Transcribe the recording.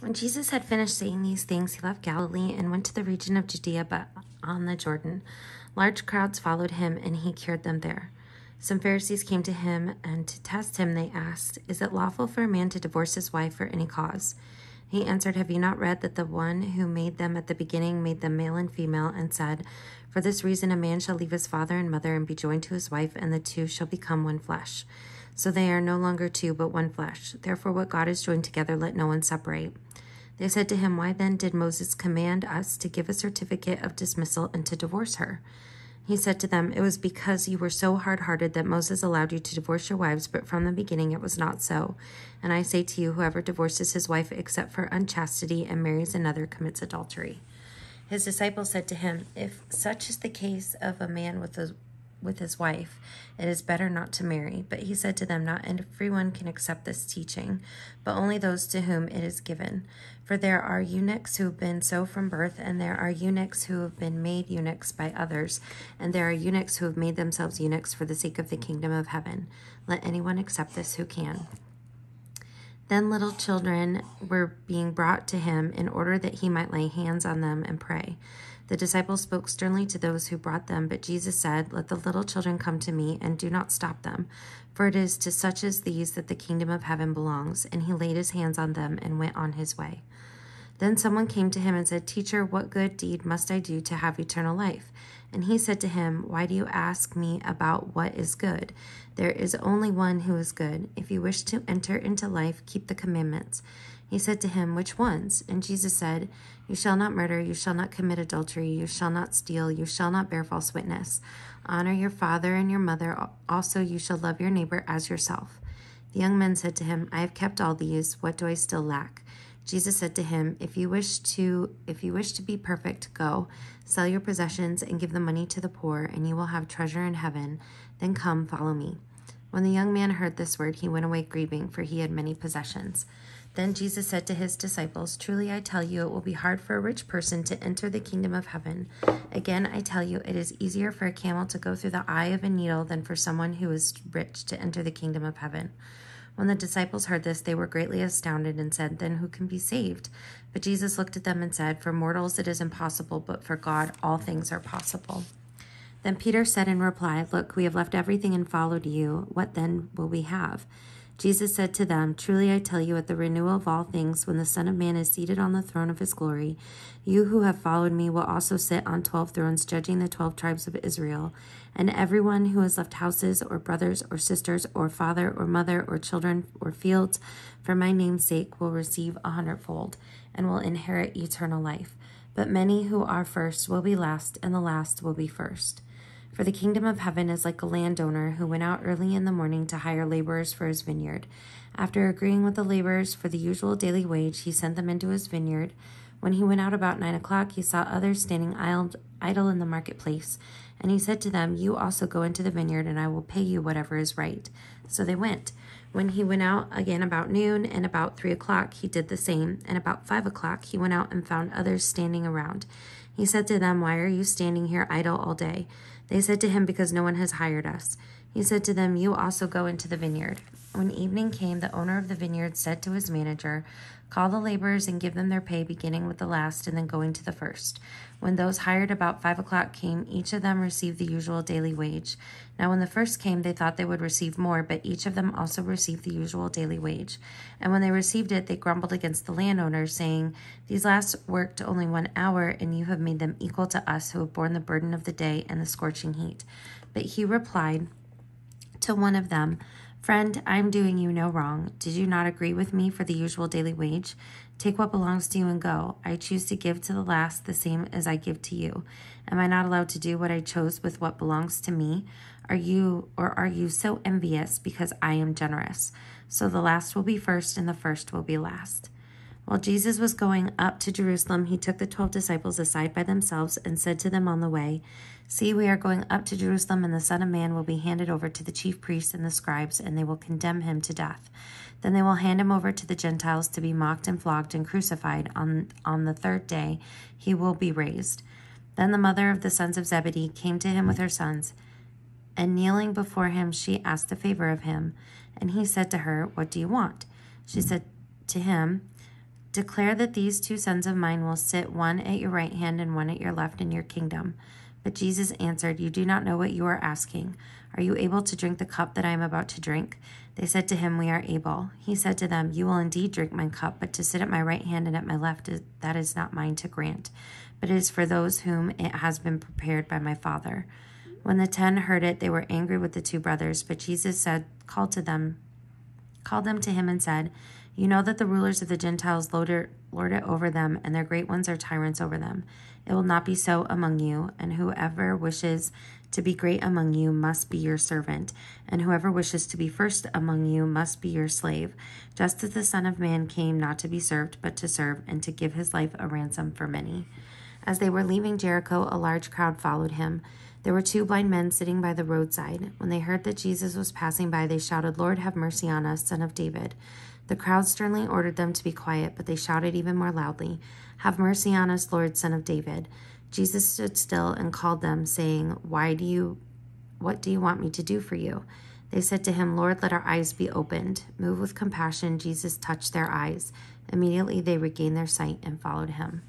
When Jesus had finished saying these things, he left Galilee and went to the region of Judea but on the Jordan. Large crowds followed him, and he cured them there. Some Pharisees came to him, and to test him, they asked, Is it lawful for a man to divorce his wife for any cause? He answered, Have you not read that the one who made them at the beginning made them male and female, and said, For this reason a man shall leave his father and mother and be joined to his wife, and the two shall become one flesh. So they are no longer two, but one flesh. Therefore, what God has joined together, let no one separate. They said to him, Why then did Moses command us to give a certificate of dismissal and to divorce her? He said to them, It was because you were so hard hearted that Moses allowed you to divorce your wives, but from the beginning it was not so. And I say to you, whoever divorces his wife except for unchastity and marries another commits adultery. His disciples said to him, If such is the case of a man with a with his wife, it is better not to marry. But he said to them, Not everyone can accept this teaching, but only those to whom it is given. For there are eunuchs who have been so from birth, and there are eunuchs who have been made eunuchs by others, and there are eunuchs who have made themselves eunuchs for the sake of the kingdom of heaven. Let anyone accept this who can. Then little children were being brought to him in order that he might lay hands on them and pray. The disciples spoke sternly to those who brought them, but Jesus said, Let the little children come to me, and do not stop them, for it is to such as these that the kingdom of heaven belongs. And he laid his hands on them and went on his way. Then someone came to him and said, Teacher, what good deed must I do to have eternal life? And he said to him, Why do you ask me about what is good? There is only one who is good. If you wish to enter into life, keep the commandments. He said to him, Which ones? And Jesus said, You shall not murder, you shall not commit adultery, you shall not steal, you shall not bear false witness. Honor your father and your mother, also you shall love your neighbor as yourself. The young men said to him, I have kept all these, what do I still lack? Jesus said to him, If you wish to if you wish to be perfect, go, sell your possessions and give the money to the poor, and you will have treasure in heaven. Then come, follow me. When the young man heard this word, he went away grieving, for he had many possessions. Then Jesus said to his disciples, Truly I tell you, it will be hard for a rich person to enter the kingdom of heaven. Again, I tell you, it is easier for a camel to go through the eye of a needle than for someone who is rich to enter the kingdom of heaven. When the disciples heard this, they were greatly astounded and said, Then who can be saved? But Jesus looked at them and said, For mortals it is impossible, but for God all things are possible. Then Peter said in reply, Look, we have left everything and followed you. What then will we have? Jesus said to them, Truly I tell you, at the renewal of all things, when the Son of Man is seated on the throne of his glory, you who have followed me will also sit on twelve thrones, judging the twelve tribes of Israel. And everyone who has left houses, or brothers, or sisters, or father, or mother, or children, or fields, for my name's sake, will receive a hundredfold, and will inherit eternal life. But many who are first will be last, and the last will be first. For the kingdom of heaven is like a landowner who went out early in the morning to hire laborers for his vineyard. After agreeing with the laborers for the usual daily wage, he sent them into his vineyard. When he went out about nine o'clock, he saw others standing idle in the marketplace. And he said to them, You also go into the vineyard, and I will pay you whatever is right. So they went. When he went out again about noon and about three o'clock, he did the same. And about five o'clock, he went out and found others standing around. He said to them, Why are you standing here idle all day? They said to him, Because no one has hired us. He said to them, You also go into the vineyard. When evening came, the owner of the vineyard said to his manager, Call the laborers and give them their pay, beginning with the last and then going to the first. When those hired about five o'clock came, each of them received the usual daily wage. Now, when the first came, they thought they would receive more, but each of them also received the usual daily wage. And when they received it, they grumbled against the landowner, saying, These last worked only one hour, and you have made them equal to us who have borne the burden of the day and the scorching heat. But he replied to one of them, Friend, I am doing you no wrong. Did you not agree with me for the usual daily wage? Take what belongs to you and go. I choose to give to the last the same as I give to you. Am I not allowed to do what I chose with what belongs to me? Are you or are you so envious because I am generous? So the last will be first and the first will be last. While Jesus was going up to Jerusalem, he took the twelve disciples aside by themselves and said to them on the way, See, we are going up to Jerusalem, and the Son of Man will be handed over to the chief priests and the scribes, and they will condemn him to death. Then they will hand him over to the Gentiles to be mocked and flogged and crucified. On, on the third day, he will be raised. Then the mother of the sons of Zebedee came to him with her sons, and kneeling before him, she asked a favor of him. And he said to her, What do you want? She said to him, Declare that these two sons of mine will sit one at your right hand and one at your left in your kingdom. But Jesus answered, You do not know what you are asking. Are you able to drink the cup that I am about to drink? They said to him, We are able. He said to them, You will indeed drink my cup, but to sit at my right hand and at my left, that is not mine to grant, but it is for those whom it has been prepared by my Father. When the ten heard it, they were angry with the two brothers, but Jesus said, Called to them, called them to him and said, you know that the rulers of the Gentiles lord it over them, and their great ones are tyrants over them. It will not be so among you, and whoever wishes to be great among you must be your servant, and whoever wishes to be first among you must be your slave, just as the Son of Man came not to be served, but to serve, and to give his life a ransom for many. As they were leaving Jericho, a large crowd followed him. There were two blind men sitting by the roadside. When they heard that Jesus was passing by, they shouted, Lord, have mercy on us, son of David. The crowd sternly ordered them to be quiet, but they shouted even more loudly, Have mercy on us, Lord, son of David. Jesus stood still and called them, saying, Why do you what do you want me to do for you? They said to him, Lord, let our eyes be opened. Moved with compassion, Jesus touched their eyes. Immediately they regained their sight and followed him.